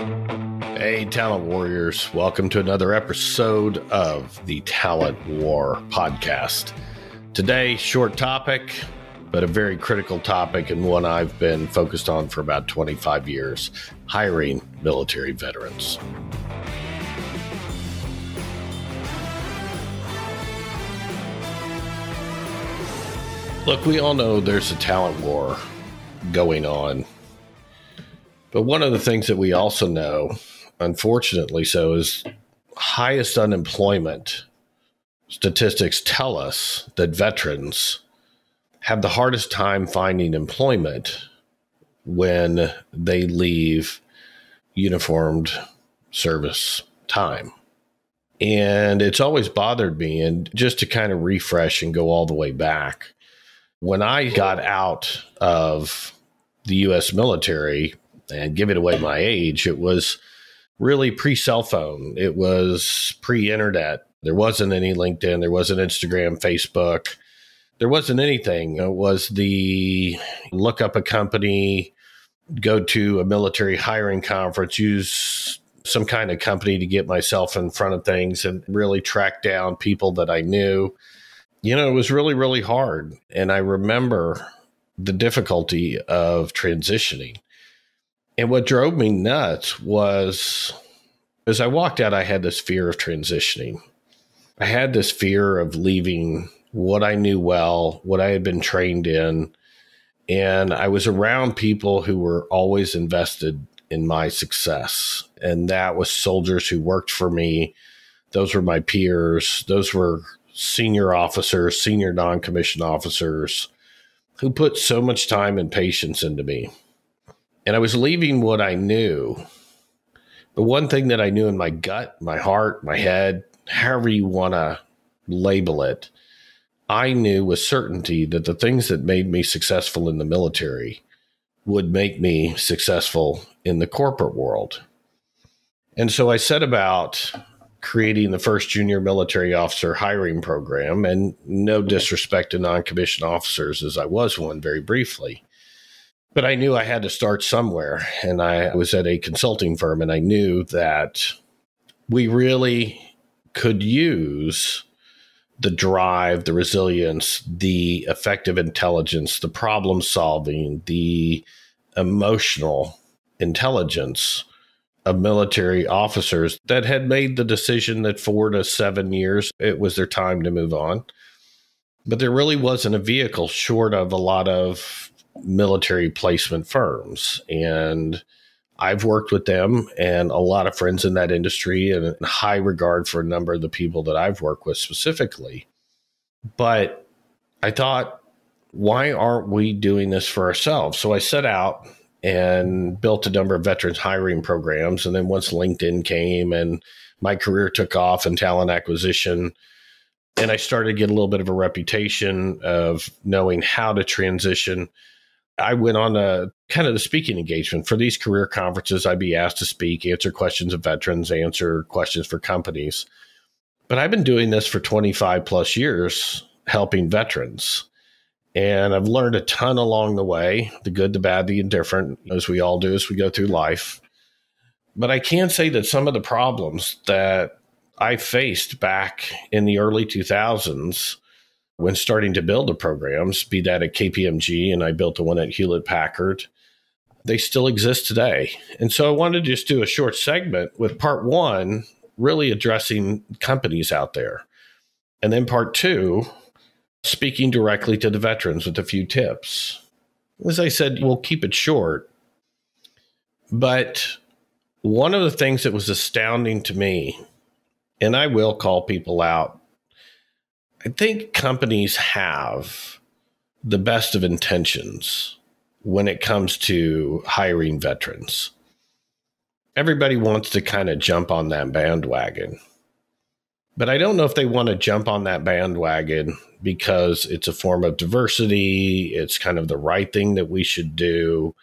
Hey, Talent Warriors. Welcome to another episode of the Talent War podcast. Today, short topic, but a very critical topic and one I've been focused on for about 25 years hiring military veterans. Look, we all know there's a talent war going on. But one of the things that we also know, unfortunately so, is highest unemployment statistics tell us that veterans have the hardest time finding employment when they leave uniformed service time. And it's always bothered me. And just to kind of refresh and go all the way back, when I got out of the US military and give it away my age, it was really pre cell phone, it was pre internet. There wasn't any LinkedIn, there wasn't Instagram, Facebook there wasn't anything. It was the look up a company, go to a military hiring conference, use some kind of company to get myself in front of things and really track down people that I knew. You know, it was really, really hard. And I remember the difficulty of transitioning. And what drove me nuts was as I walked out, I had this fear of transitioning. I had this fear of leaving what I knew well, what I had been trained in. And I was around people who were always invested in my success. And that was soldiers who worked for me. Those were my peers. Those were senior officers, senior non commissioned officers who put so much time and patience into me. And I was leaving what I knew. But one thing that I knew in my gut, my heart, my head, however you want to label it, I knew with certainty that the things that made me successful in the military would make me successful in the corporate world. And so I set about creating the first junior military officer hiring program. And no disrespect to non commissioned officers, as I was one very briefly. But I knew I had to start somewhere. And I was at a consulting firm, and I knew that we really could use the drive, the resilience, the effective intelligence, the problem solving, the emotional intelligence of military officers that had made the decision that four to seven years it was their time to move on. But there really wasn't a vehicle short of a lot of military placement firms. And I've worked with them and a lot of friends in that industry and high regard for a number of the people that I've worked with specifically. But I thought, why aren't we doing this for ourselves? So I set out and built a number of veterans hiring programs. And then once LinkedIn came and my career took off in talent acquisition, and I started to get a little bit of a reputation of knowing how to transition I went on a kind of the speaking engagement for these career conferences. I'd be asked to speak, answer questions of veterans, answer questions for companies. But I've been doing this for 25 plus years, helping veterans. And I've learned a ton along the way the good, the bad, the indifferent, as we all do as we go through life. But I can say that some of the problems that I faced back in the early 2000s when starting to build the programs, be that at KPMG and I built the one at Hewlett Packard, they still exist today. And so I wanted to just do a short segment with part one, really addressing companies out there. And then part two, speaking directly to the veterans with a few tips. As I said, we'll keep it short. But one of the things that was astounding to me, and I will call people out I think companies have the best of intentions when it comes to hiring veterans. Everybody wants to kind of jump on that bandwagon. But I don't know if they want to jump on that bandwagon because it's a form of diversity, it's kind of the right thing that we should do.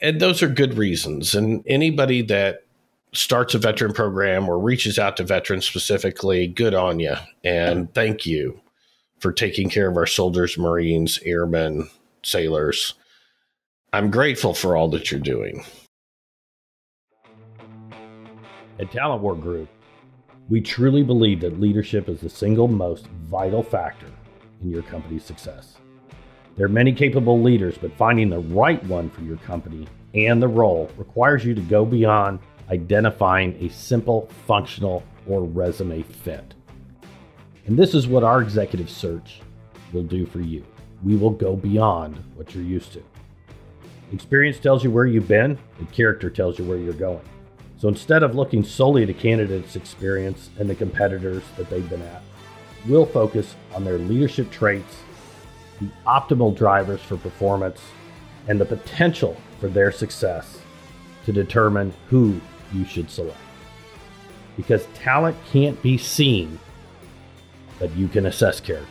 And those are good reasons. And anybody that starts a veteran program or reaches out to veterans specifically, good on you. And thank you for taking care of our soldiers, Marines, airmen, sailors. I'm grateful for all that you're doing. At Talent War Group, we truly believe that leadership is the single most vital factor in your company's success. There are many capable leaders, but finding the right one for your company and the role requires you to go beyond identifying a simple, functional, or resume fit. And this is what our executive search will do for you. We will go beyond what you're used to. Experience tells you where you've been, and character tells you where you're going. So instead of looking solely at a candidate's experience and the competitors that they've been at, we'll focus on their leadership traits, the optimal drivers for performance, and the potential for their success to determine who you should select. Because talent can't be seen, but you can assess character.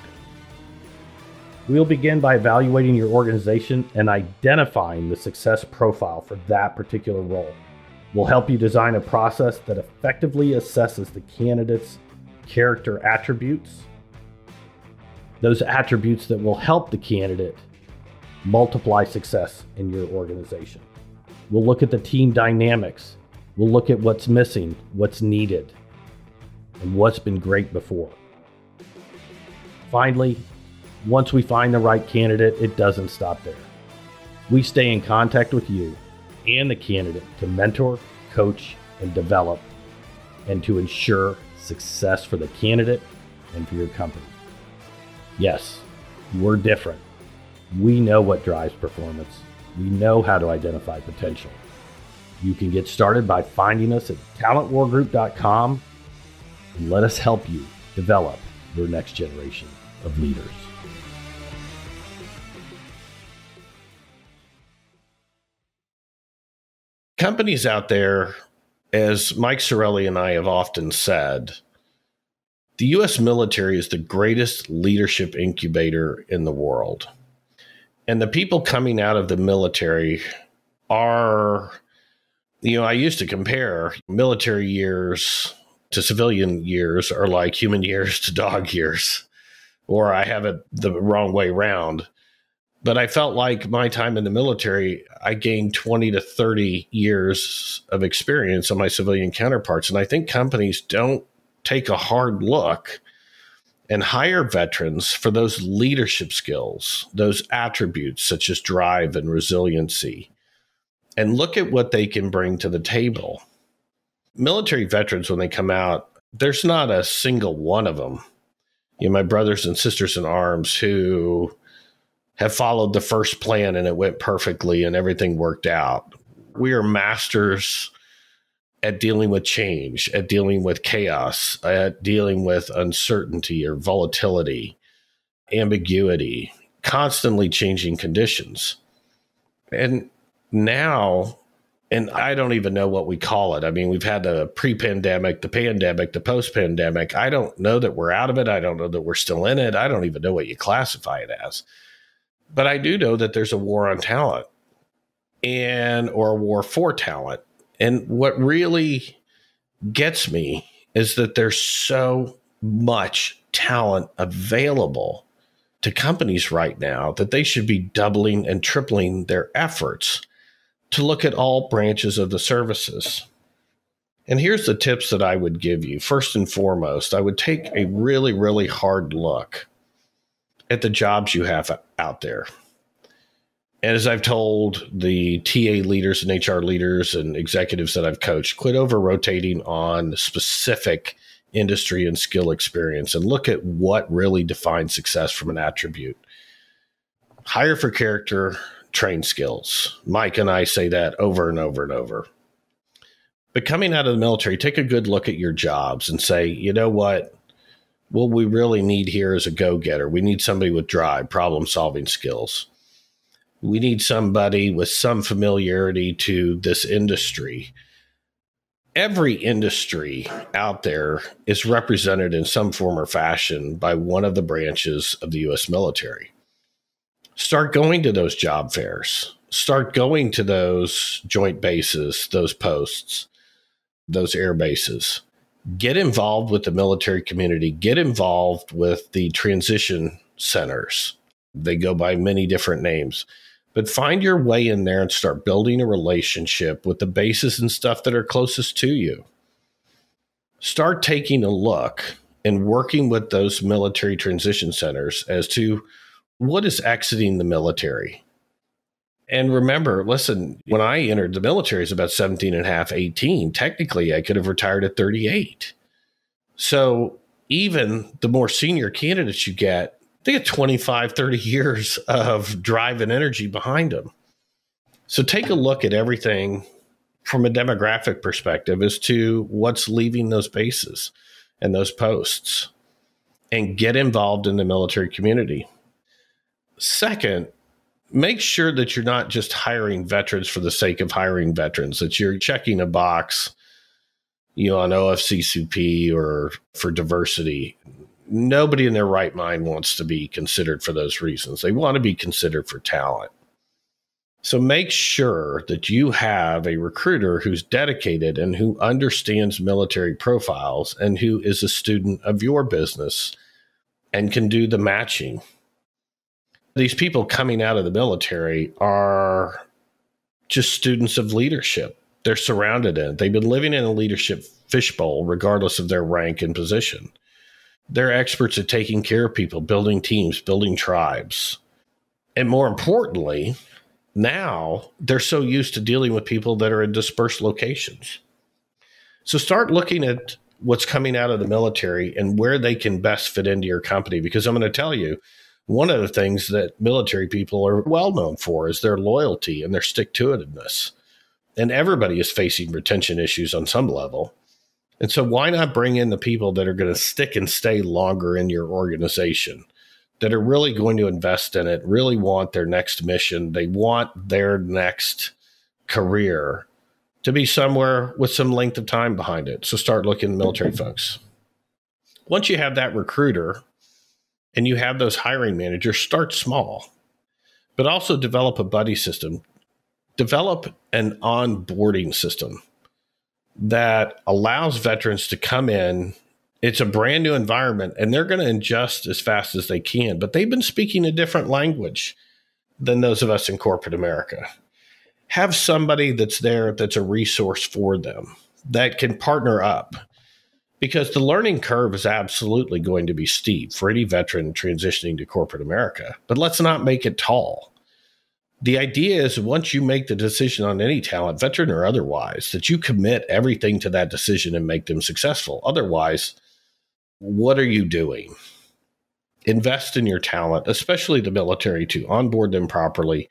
We'll begin by evaluating your organization and identifying the success profile for that particular role. We'll help you design a process that effectively assesses the candidate's character attributes, those attributes that will help the candidate multiply success in your organization. We'll look at the team dynamics. We'll look at what's missing, what's needed, and what's been great before. Finally, once we find the right candidate, it doesn't stop there. We stay in contact with you and the candidate to mentor, coach, and develop, and to ensure success for the candidate and for your company. Yes, we're different. We know what drives performance. We know how to identify potential. You can get started by finding us at talentwargroup.com and let us help you develop your next generation of leaders. Companies out there, as Mike Sarraille and I have often said, the U.S. military is the greatest leadership incubator in the world. And the people coming out of the military are, you know, I used to compare military years to civilian years are like human years to dog years, or I have it the wrong way around. But I felt like my time in the military, I gained 20 to 30 years of experience on my civilian counterparts. And I think companies don't take a hard look and hire veterans for those leadership skills, those attributes such as drive and resiliency, and look at what they can bring to the table. Military veterans, when they come out, there's not a single one of them. You know, my brothers and sisters in arms who have followed the first plan and it went perfectly and everything worked out. We are masters at dealing with change, at dealing with chaos, at dealing with uncertainty or volatility, ambiguity, constantly changing conditions. And now, and I don't even know what we call it. I mean, we've had the pre pandemic, the pandemic, the post pandemic. I don't know that we're out of it. I don't know that we're still in it. I don't even know what you classify it as. But I do know that there's a war on talent and or a war for talent and what really gets me is that there's so much talent available to companies right now that they should be doubling and tripling their efforts to look at all branches of the services. And here's the tips that I would give you. First and foremost, I would take a really, really hard look at the jobs you have out there. And as I've told the TA leaders and HR leaders and executives that I've coached, quit over rotating on specific industry and skill experience and look at what really defines success from an attribute. Hire for character, train skills. Mike and I say that over and over and over. But coming out of the military, take a good look at your jobs and say, you know what? What we really need here is a go getter. We need somebody with drive, problem solving skills we need somebody with some familiarity to this industry. Every industry out there is represented in some form or fashion by one of the branches of the US military. Start going to those job fairs, start going to those joint bases, those posts, those air bases. Get involved with the military community, get involved with the transition centers. They go by many different names but find your way in there and start building a relationship with the bases and stuff that are closest to you. start taking a look and working with those military transition centers as to what is exiting the military. And remember, listen, when I entered the military, it's about 17 and a half, 18. Technically, I could have retired at 38. So even the more senior candidates you get, they get 25, 30 years of drive and energy behind them. So take a look at everything from a demographic perspective as to what's leaving those bases and those posts and get involved in the military community. Second, make sure that you're not just hiring veterans for the sake of hiring veterans, that you're checking a box, you know, on OFCCP or for diversity. Nobody in their right mind wants to be considered for those reasons. They want to be considered for talent. So make sure that you have a recruiter who's dedicated and who understands military profiles and who is a student of your business and can do the matching. These people coming out of the military are just students of leadership. They're surrounded in it. They've been living in a leadership fishbowl, regardless of their rank and position. They're experts at taking care of people, building teams, building tribes. And more importantly, now they're so used to dealing with people that are in dispersed locations. So start looking at what's coming out of the military and where they can best fit into your company. Because I'm going to tell you, one of the things that military people are well known for is their loyalty and their stick to itiveness. And everybody is facing retention issues on some level. And so, why not bring in the people that are going to stick and stay longer in your organization? that are really going to invest in it, really want their next mission, they want their next career to be somewhere with some length of time behind it. So start looking at military folks. Once you have that recruiter and you have those hiring managers, start small, but also develop a buddy system. Develop an onboarding system that allows veterans to come in it's a brand new environment and they're going to adjust as fast as they can, but they've been speaking a different language than those of us in corporate America. Have somebody that's there that's a resource for them that can partner up because the learning curve is absolutely going to be steep for any veteran transitioning to corporate America. But let's not make it tall. The idea is once you make the decision on any talent, veteran or otherwise, that you commit everything to that decision and make them successful. Otherwise, what are you doing? Invest in your talent, especially the military, to onboard them properly,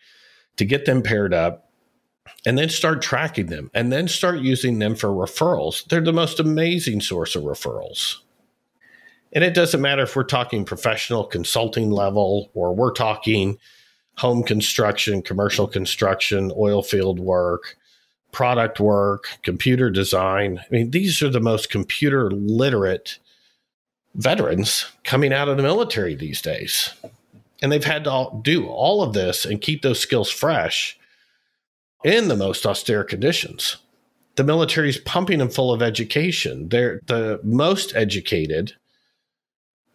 to get them paired up, and then start tracking them and then start using them for referrals. They're the most amazing source of referrals. And it doesn't matter if we're talking professional consulting level or we're talking home construction, commercial construction, oil field work, product work, computer design. I mean, these are the most computer literate veterans coming out of the military these days. And they've had to do all of this and keep those skills fresh in the most austere conditions. The military is pumping them full of education. They're the most educated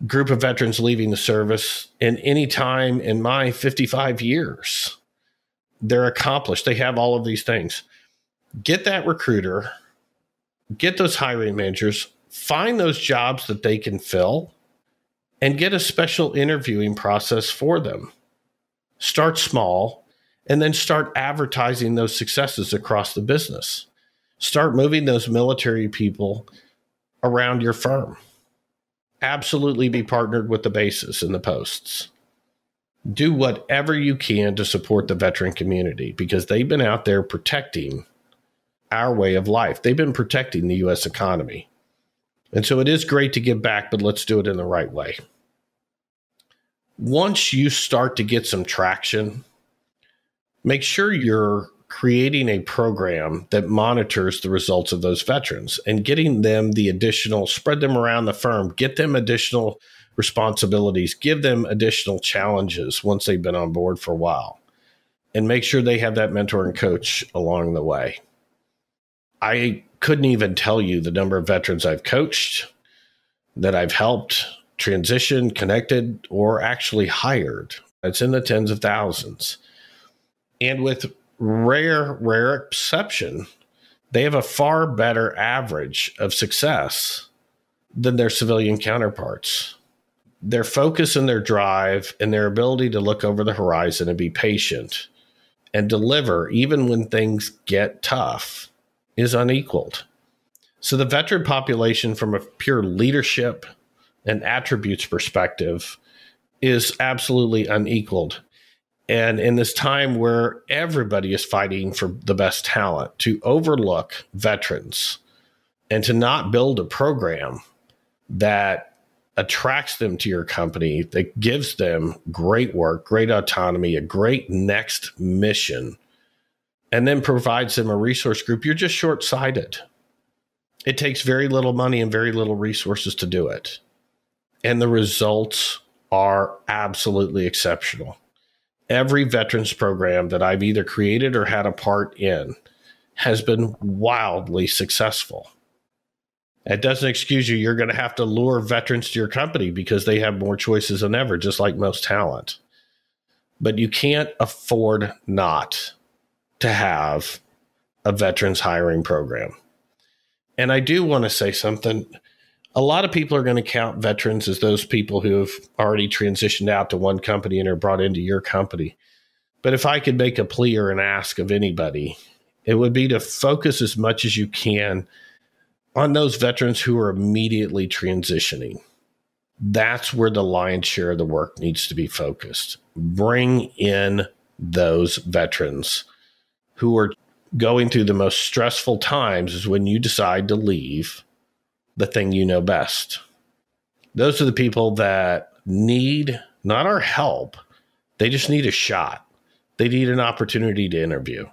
group of veterans leaving the service in any time in my 55 years. They're accomplished. They have all of these things. Get that recruiter, get those hiring managers, find those jobs that they can fill and get a special interviewing process for them. Start small and then start advertising those successes across the business. Start moving those military people around your firm. Absolutely be partnered with the bases and the posts. Do whatever you can to support the veteran community because they've been out there protecting our way of life. They've been protecting the U.S. economy. And so it is great to give back, but let's do it in the right way. Once you start to get some traction, make sure you're creating a program that monitors the results of those veterans and getting them the additional, spread them around the firm, get them additional responsibilities, give them additional challenges once they've been on board for a while, and make sure they have that mentor and coach along the way. I couldn't even tell you the number of veterans I've coached, that I've helped transition, connected, or actually hired. It's in the tens of thousands. And with rare, rare exception, they have a far better average of success than their civilian counterparts. Their focus and their drive and their ability to look over the horizon and be patient and deliver even when things get tough is unequaled. So the veteran population from a pure leadership and attributes perspective is absolutely unequaled. And in this time where everybody is fighting for the best talent, to overlook veterans and to not build a program that attracts them to your company, that gives them great work, great autonomy, a great next mission, and then provides them a resource group, you're just short sighted. It takes very little money and very little resources to do it. And the results are absolutely exceptional. Every veterans program that I've either created or had a part in has been wildly successful. It doesn't excuse you. You're going to have to lure veterans to your company because they have more choices than ever, just like most talent. But you can't afford not to have a veterans hiring program. And I do want to say something. A lot of people are going to count veterans as those people who have already transitioned out to one company and are brought into your company. But if I could make a plea or an ask of anybody, it would be to focus as much as you can on those veterans who are immediately transitioning. That's where the lion's share of the work needs to be focused. Bring in those veterans who are going through the most stressful times is when you decide to leave the thing you know best. Those are the people that need not our help, they just need a shot. They need an opportunity to interview.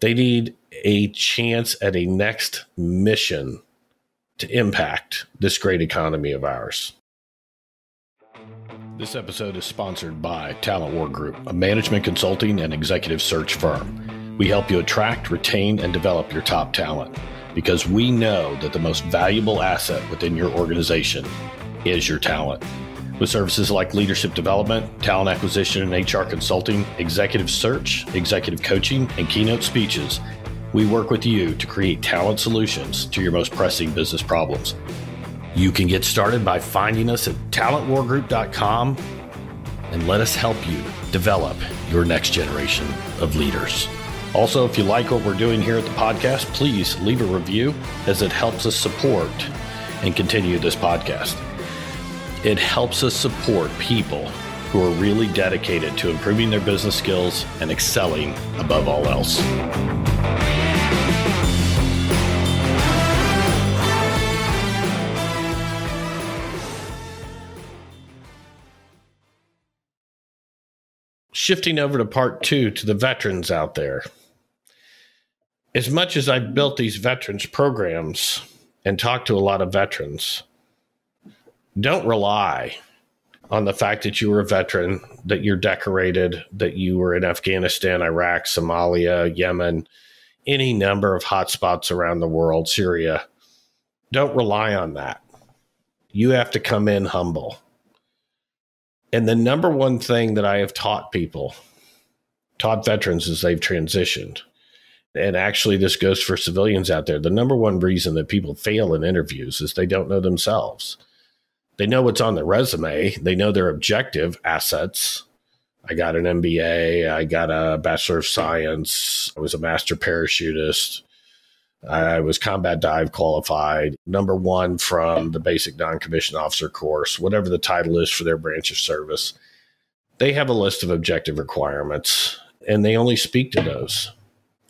They need a chance at a next mission to impact this great economy of ours. This episode is sponsored by Talent War Group, a management consulting and executive search firm. We help you attract, retain, and develop your top talent because we know that the most valuable asset within your organization is your talent. With services like leadership development, talent acquisition and HR consulting, executive search, executive coaching, and keynote speeches, we work with you to create talent solutions to your most pressing business problems. You can get started by finding us at talentwargroup.com and let us help you develop your next generation of leaders. Also, if you like what we're doing here at the podcast, please leave a review as it helps us support and continue this podcast. It helps us support people who are really dedicated to improving their business skills and excelling above all else. Shifting over to part two to the veterans out there as much as I've built these veterans programs and talked to a lot of veterans, don't rely on the fact that you were a veteran, that you're decorated, that you were in Afghanistan, Iraq, Somalia, Yemen, any number of hotspots around the world, Syria. Don't rely on that. You have to come in humble. And the number one thing that I have taught people, taught veterans as they've transitioned, and actually this goes for civilians out there. The number one reason that people fail in interviews is they don't know themselves. They know what's on their resume. They know their objective assets. I got an mba i got a bachelor of science. I was a master parachutist. I was combat dive qualified. Number one from the basic non-commissioned officer course whatever the title is for their branch of service. They have a list of objective requirements and they only speak to those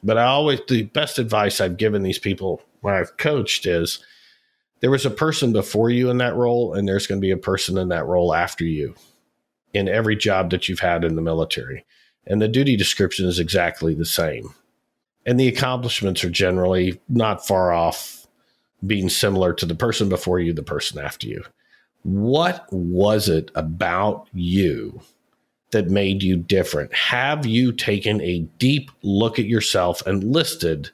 but I always, the best advice I've given these people when I've coached is there was a person before you in that role, and there's going to be a person in that role after you in every job that you've had in the military. And the duty description is exactly the same. And the accomplishments are generally not far off being similar to the person before you, the person after you. What was it about you that made you different? Have you taken a deep look at yourself and listed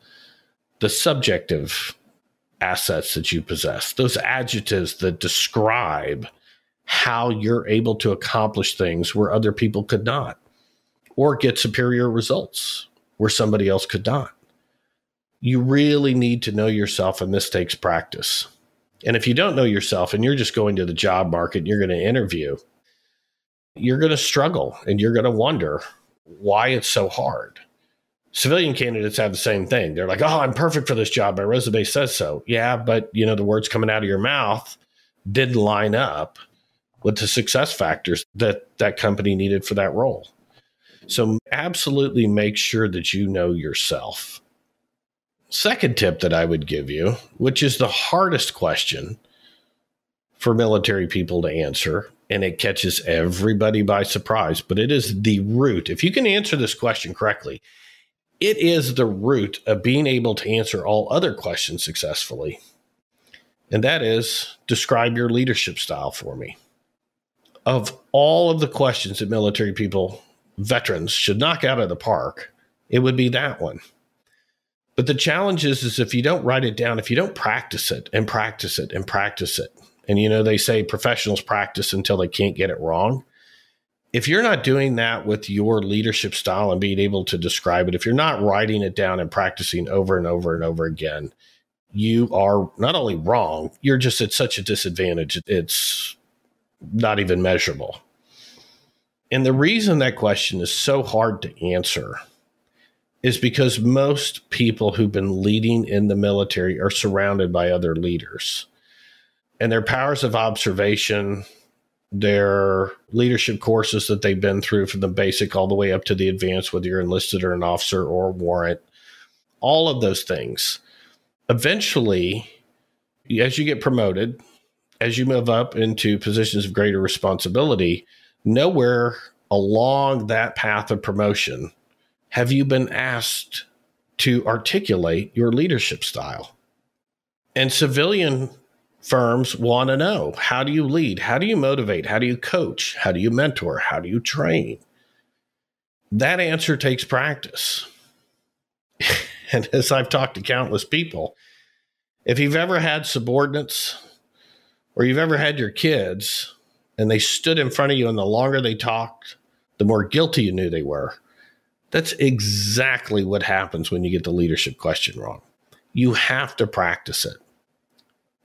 the subjective assets that you possess, those adjectives that describe how you're able to accomplish things where other people could not, or get superior results where somebody else could not? You really need to know yourself, and this takes practice. And if you don't know yourself and you're just going to the job market and you're going to interview, you're going to struggle and you're going to wonder why it's so hard. Civilian candidates have the same thing. They're like, "Oh, I'm perfect for this job. My resume says so." Yeah, but you know the words coming out of your mouth didn't line up with the success factors that that company needed for that role. So absolutely make sure that you know yourself. Second tip that I would give you, which is the hardest question for military people to answer, and it catches everybody by surprise, but it is the root. If you can answer this question correctly, it is the root of being able to answer all other questions successfully. And that is describe your leadership style for me. Of all of the questions that military people, veterans, should knock out of the park, it would be that one. But the challenge is, is if you don't write it down, if you don't practice it and practice it and practice it, and you know, they say professionals practice until they can't get it wrong. If you're not doing that with your leadership style and being able to describe it, if you're not writing it down and practicing over and over and over again, you are not only wrong, you're just at such a disadvantage. It's not even measurable. And the reason that question is so hard to answer is because most people who've been leading in the military are surrounded by other leaders and their powers of observation, their leadership courses that they've been through from the basic all the way up to the advanced, whether you're enlisted or an officer or a warrant, all of those things. Eventually, as you get promoted, as you move up into positions of greater responsibility, nowhere along that path of promotion have you been asked to articulate your leadership style. And civilian firms want to know how do you lead? How do you motivate? How do you coach? How do you mentor? How do you train? That answer takes practice. and as I've talked to countless people, if you've ever had subordinates or you've ever had your kids and they stood in front of you and the longer they talked, the more guilty you knew they were. That's exactly what happens when you get the leadership question wrong. You have to practice it.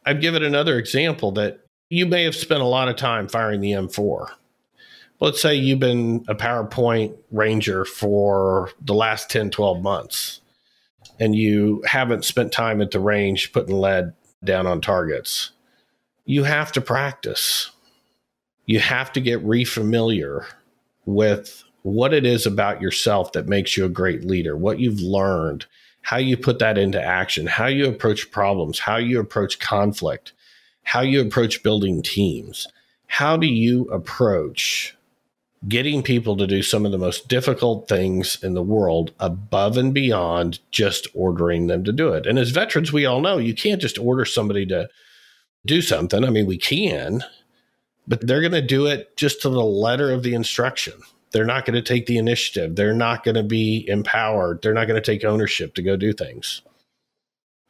I'd give it another example that you may have spent a lot of time firing the M4. Let's say you've been a PowerPoint ranger for the last 10, 12 months, and you haven't spent time at the range putting lead down on targets. You have to practice. You have to get refamiliar with what it is about yourself that makes you a great leader, what you've learned, how you put that into action, how you approach problems, how you approach conflict, how you approach building teams. How do you approach getting people to do some of the most difficult things in the world above and beyond just ordering them to do it? And as veterans, we all know you can't just order somebody to do something. I mean, we can, but they're going to do it just to the letter of the instruction. They're not going to take the initiative. They're not going to be empowered. They're not going to take ownership to go do things.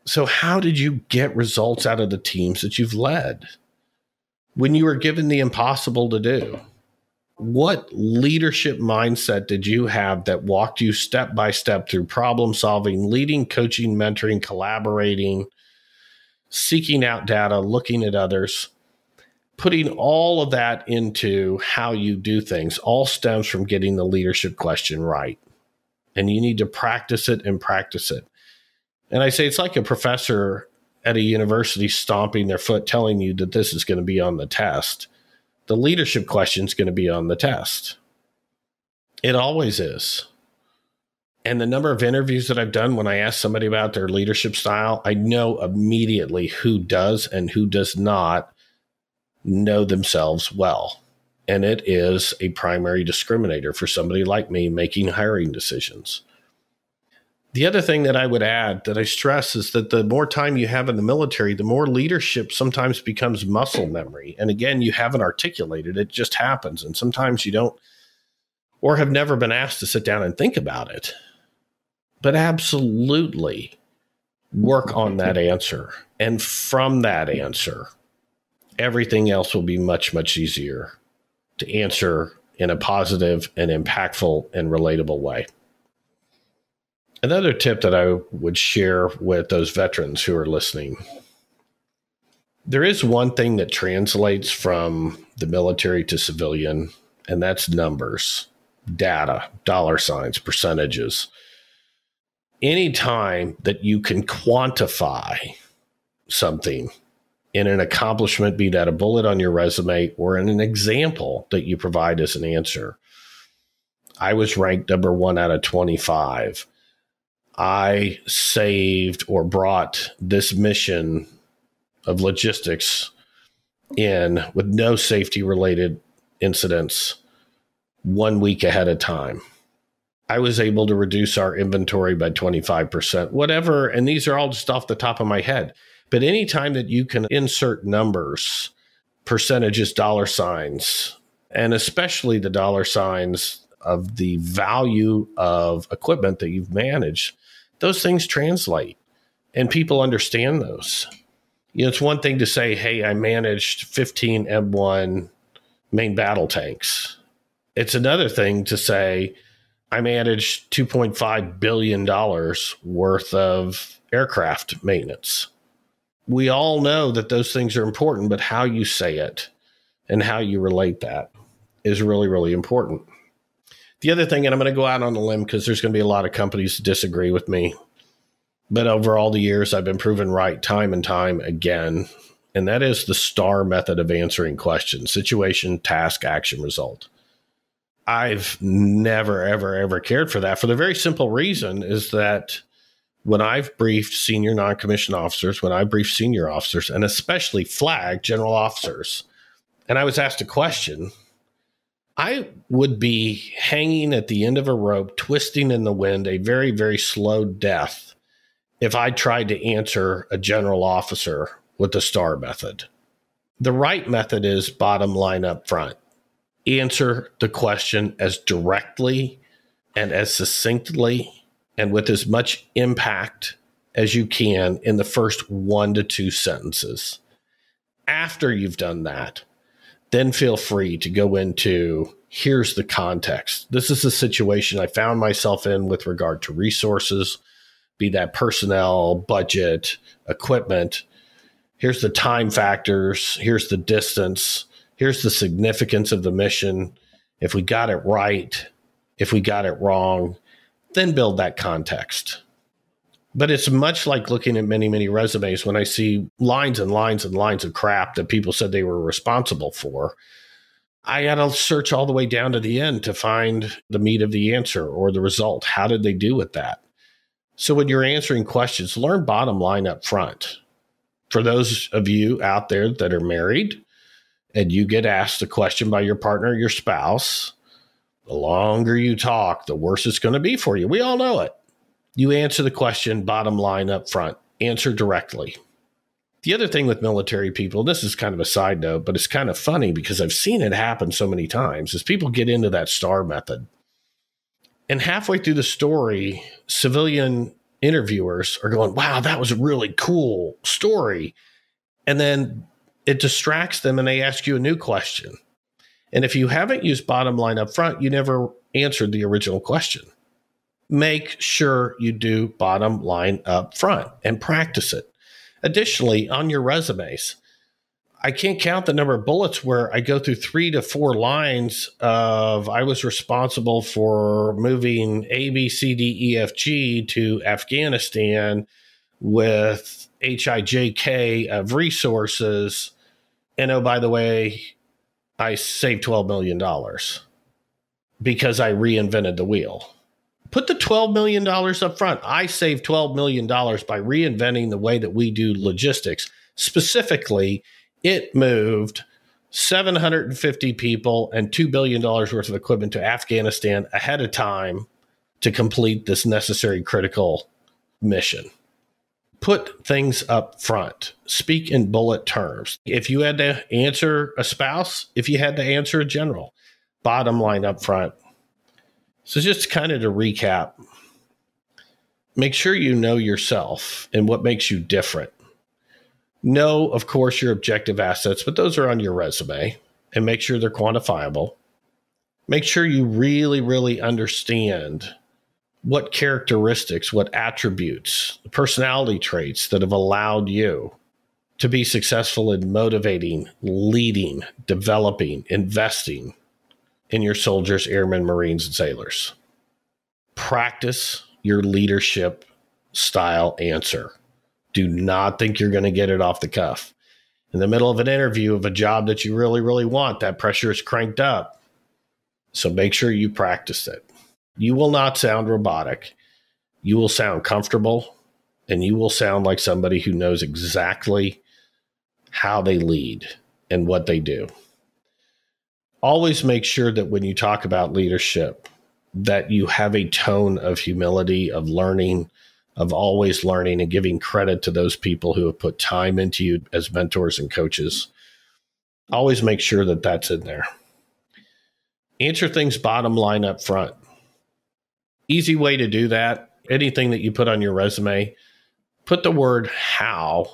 So, how did you get results out of the teams that you've led when you were given the impossible to do? What leadership mindset did you have that walked you step by step through problem solving, leading, coaching, mentoring, collaborating, seeking out data, looking at others? Putting all of that into how you do things all stems from getting the leadership question right. And you need to practice it and practice it. And I say it's like a professor at a university stomping their foot telling you that this is going to be on the test. The leadership question is going to be on the test. It always is. And the number of interviews that I've done when I ask somebody about their leadership style, I know immediately who does and who does not know themselves well. And it is a primary discriminator for somebody like me making hiring decisions. The other thing that I would add that I stress is that the more time you have in the military, the more leadership sometimes becomes muscle memory. And again, you haven't articulated it, just happens. And sometimes you don't or have never been asked to sit down and think about it. But absolutely work on that answer. And from that answer, everything else will be much, much easier to answer in a positive and impactful and relatable way. Another tip that I would share with those veterans who are listening There is one thing that translates from the military to civilian, and that's numbers, data, dollar signs, percentages. Anytime that you can quantify something in an accomplishment, be that a bullet on your resume or in an example that you provide as an answer. I was ranked number one out of 25. I saved or brought this mission of logistics in with no safety related incidents one week ahead of time. I was able to reduce our inventory by 25%, whatever. And these are all just off the top of my head. But anytime that you can insert numbers, percentages, dollar signs, and especially the dollar signs of the value of equipment that you've managed, those things translate and people understand those. You know, it's one thing to say, hey, I managed 15 M1 main battle tanks. It's another thing to say, I managed $2.5 billion worth of aircraft maintenance we all know that those things are important, but how you say it and how you relate that is really, really important. The other thing, and I'm going to go out on a limb because there's going to be a lot of companies that disagree with me, but over all the years, I've been proven right time and time again. And that is the STAR method of answering questions situation, task, action, result. I've never, ever, ever cared for that for the very simple reason is that when I've briefed senior non commissioned officers, when I briefed senior officers, and especially flag general officers, and I was asked a question, I would be hanging at the end of a rope, twisting in the wind, a very, very slow death if I tried to answer a general officer with the STAR method. The right method is bottom line up front. Answer the question as directly and as succinctly and with as much impact as you can in the first one to two sentences. After you've done that, then feel free to go into here's the context. This is the situation I found myself in with regard to resources, be that personnel, budget, equipment. Here's the time factors. Here's the distance. Here's the significance of the mission. If we got it right, if we got it wrong, then build that context. But it's much like looking at many, many resumes when I see lines and lines and lines of crap that people said they were responsible for. I got to search all the way down to the end to find the meat of the answer or the result. How did they do with that? So when you're answering questions, learn bottom line up front. For those of you out there that are married and you get asked a question by your partner, your spouse, the longer you talk, the worse it's going to be for you. We all know it. You answer the question, bottom line up front, answer directly. The other thing with military people, this is kind of a side note, but it's kind of funny because I've seen it happen so many times, is people get into that star method. And halfway through the story, civilian interviewers are going, wow, that was a really cool story. And then it distracts them and they ask you a new question. And if you haven't used bottom line up front, you never answered the original question. Make sure you do bottom line up front and practice it. Additionally, on your resumes, I can't count the number of bullets where I go through three to four lines of I was responsible for moving A, B, C, D, E, F, G to Afghanistan with HIJK of resources. And oh, by the way, I saved $12 million because I reinvented the wheel. Put the $12 million up front. I saved $12 million by reinventing the way that we do logistics. Specifically, it moved 750 people and $2 billion worth of equipment to Afghanistan ahead of time to complete this necessary critical mission put things up front. Speak in bullet terms. If you had to answer a spouse, if you had to answer a general, bottom line up front. So, just kind of to recap, make sure you know yourself and what makes you different. Know, of course, your objective assets, but those are on your resume and make sure they're quantifiable. Make sure you really, really understand what characteristics, what attributes, personality traits that have allowed you to be successful in motivating, leading, developing, investing in your soldiers, airmen, Marines, and sailors. Practice your leadership style answer. Do not think you're going to get it off the cuff. In the middle of an interview of a job that you really, really want, that pressure is cranked up. So make sure you practice it. You will not sound robotic. You will sound comfortable and you will sound like somebody who knows exactly how they lead and what they do. Always make sure that when you talk about leadership, that you have a tone of humility, of learning, of always learning and giving credit to those people who have put time into you as mentors and coaches. Always make sure that that's in there. Answer things bottom line up front. Easy way to do that. Anything that you put on your resume, put the word how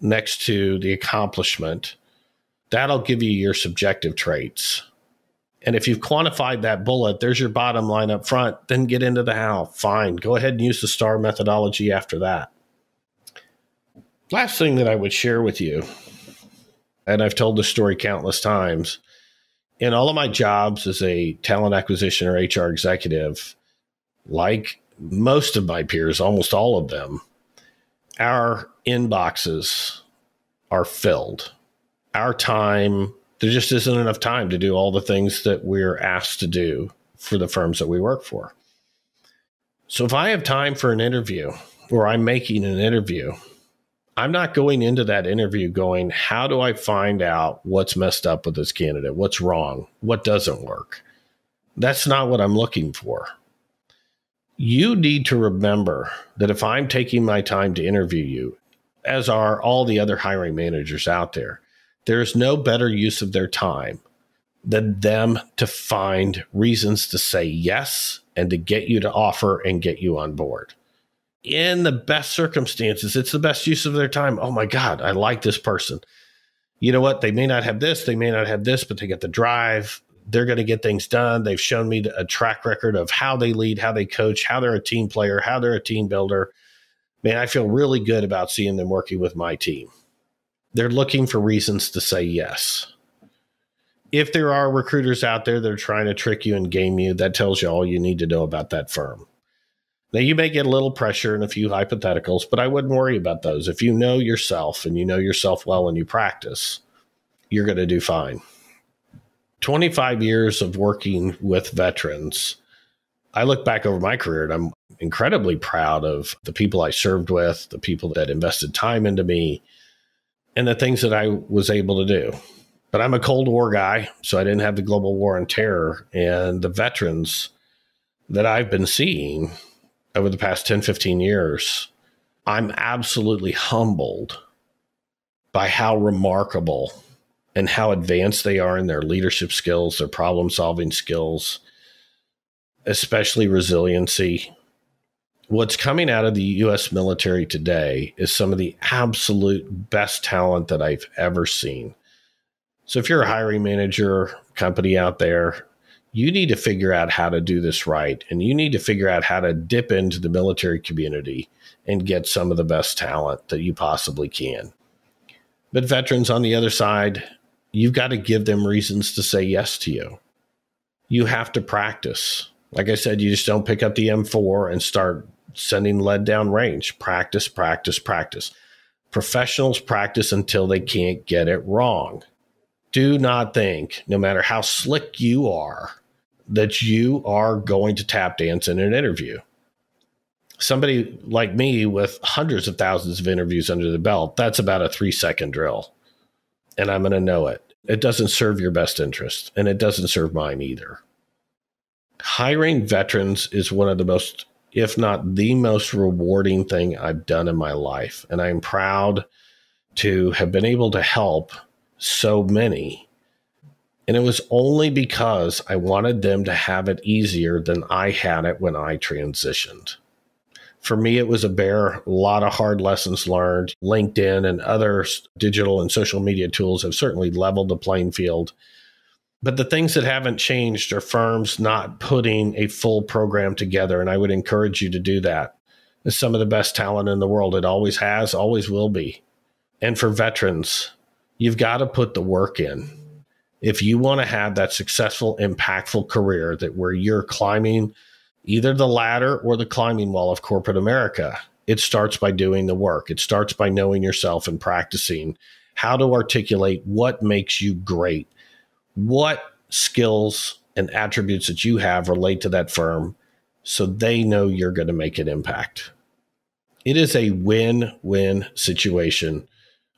next to the accomplishment. That'll give you your subjective traits. And if you've quantified that bullet, there's your bottom line up front, then get into the how. Fine. Go ahead and use the STAR methodology after that. Last thing that I would share with you, and I've told this story countless times, in all of my jobs as a talent acquisition or HR executive, like most of my peers, almost all of them, our inboxes are filled. Our time, there just isn't enough time to do all the things that we're asked to do for the firms that we work for. So if I have time for an interview or I'm making an interview, I'm not going into that interview going, how do I find out what's messed up with this candidate? What's wrong? What doesn't work? That's not what I'm looking for you need to remember that if I'm taking my time to interview you, as are all the other hiring managers out there, there is no better use of their time than them to find reasons to say yes and to get you to offer and get you on board. In the best circumstances, it's the best use of their time. Oh my God, I like this person. You know what? They may not have this, they may not have this, but they get the drive, they're going to get things done. They've shown me a track record of how they lead, how they coach, how they're a team player, how they're a team builder. Man, I feel really good about seeing them working with my team. They're looking for reasons to say yes. If there are recruiters out there that are trying to trick you and game you, that tells you all you need to know about that firm. Now, you may get a little pressure and a few hypotheticals, but I wouldn't worry about those. If you know yourself and you know yourself well and you practice, you're going to do fine. 25 years of working with veterans, I look back over my career and I'm incredibly proud of the people I served with, the people that invested time into me, and the things that I was able to do. But I'm a Cold War guy, so I didn't have the global war on terror. And the veterans that I've been seeing over the past 10, 15 years, I'm absolutely humbled by how remarkable and how advanced they are in their leadership skills, their problem solving skills, especially resiliency. What's coming out of the US military today is some of the absolute best talent that I've ever seen. So if you're a hiring manager, company out there, you need to figure out how to do this right. And you need to figure out how to dip into the military community and get some of the best talent that you possibly can. But veterans on the other side, you've got to give them reasons to say yes to you. You have to practice. Like I said, you just don't pick up the M4 and start sending lead down range. Practice, practice, practice. Professionals practice until they can't get it wrong. Do not think, no matter how slick you are, that you are going to tap dance in an interview. Somebody like me with hundreds of thousands of interviews under the belt, that's about a three second drill. And I'm going to know it it doesn't serve your best interest and it doesn't serve mine either. Hiring veterans is one of the most, if not the most rewarding thing I've done in my life. And I'm proud to have been able to help so many. And it was only because I wanted them to have it easier than I had it when I transitioned for me, it was a bear, a lot of hard lessons learned. LinkedIn and other digital and social media tools have certainly leveled the playing field. But the things that haven't changed are firms not putting a full program together. And I would encourage you to do that. It's some of the best talent in the world. It always has, always will be. And for veterans, you've got to put the work in. If you want to have that successful, impactful career that where you're climbing either the ladder or the climbing wall of corporate America, it starts by doing the work. It starts by knowing yourself and practicing how to articulate what makes you great, what skills and attributes that you have relate to that firm so they know you're going to make an impact. It is a win win situation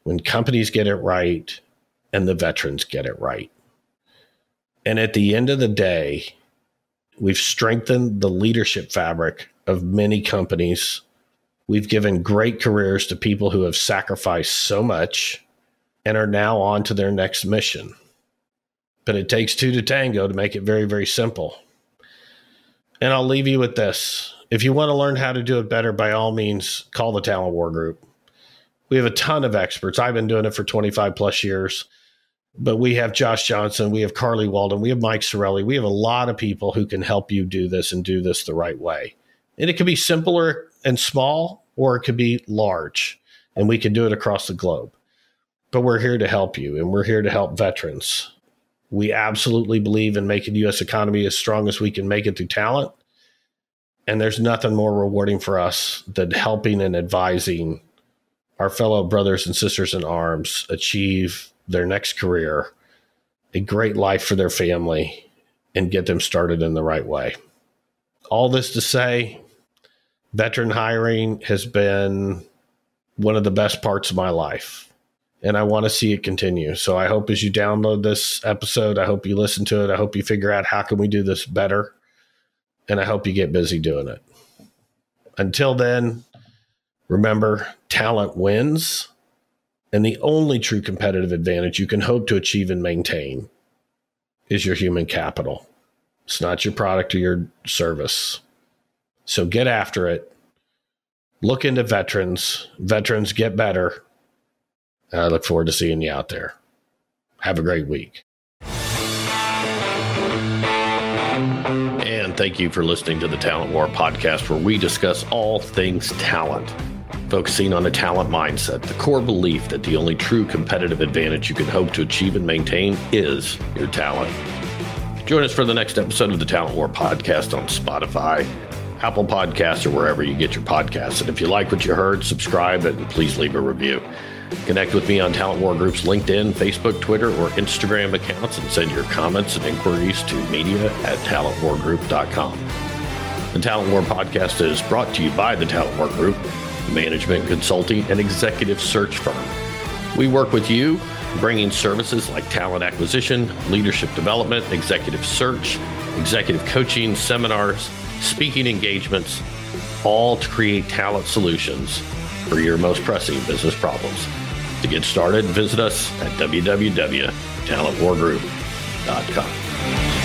when companies get it right and the veterans get it right. And at the end of the day, we've strengthened the leadership fabric of many companies. We've given great careers to people who have sacrificed so much and are now on to their next mission. But it takes two to tango to make it very, very simple. And I'll leave you with this. If you want to learn how to do it better, by all means, call the Talent War Group. We have a ton of experts. I've been doing it for 25 plus years, but we have Josh Johnson, we have Carly Walden, we have Mike Sarraille. We have a lot of people who can help you do this and do this the right way. And it can be simpler and small, or it could be large, and we can do it across the globe. But we're here to help you, and we're here to help veterans. We absolutely believe in making the U.S. economy as strong as we can make it through talent. And there's nothing more rewarding for us than helping and advising our fellow brothers and sisters in arms achieve their next career, a great life for their family, and get them started in the right way. All this to say, veteran hiring has been one of the best parts of my life. And I want to see it continue. So I hope as you download this episode, I hope you listen to it. I hope you figure out how can we do this better. And I hope you get busy doing it. Until then, Remember, talent wins, and the only true competitive advantage you can hope to achieve and maintain is your human capital. It's not your product or your service. So get after it. Look into veterans. Veterans get better. And I look forward to seeing you out there. Have a great week. And thank you for listening to the Talent War podcast, where we discuss all things talent focusing on a talent mindset, the core belief that the only true competitive advantage you can hope to achieve and maintain is your talent. Join us for the next episode of the Talent War podcast on Spotify, Apple Podcasts, or wherever you get your podcasts. And if you like what you heard, subscribe and please leave a review. Connect with me on Talent War Group's LinkedIn, Facebook, Twitter, or Instagram accounts and send your comments and inquiries to media at talentwargroup.com. The Talent War podcast is brought to you by the Talent War Group management consulting, and executive search firm. We work with you, bringing services like talent acquisition, leadership development, executive search, executive coaching, seminars, speaking engagements, all to create talent solutions for your most pressing business problems. To get started, visit us at www.talentwargroup.com.